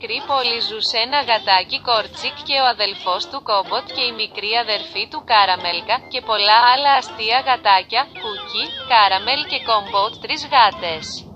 μικρή πόλη ζούσε ένα γατάκι Κόρζικ και ο αδελφός του Κόμποτ και η μικρή αδερφή του Κάραμελκα και πολλά άλλα αστεία γατάκια, Κούκι, Κάραμελ και Κόμποτ τρεις γάτες.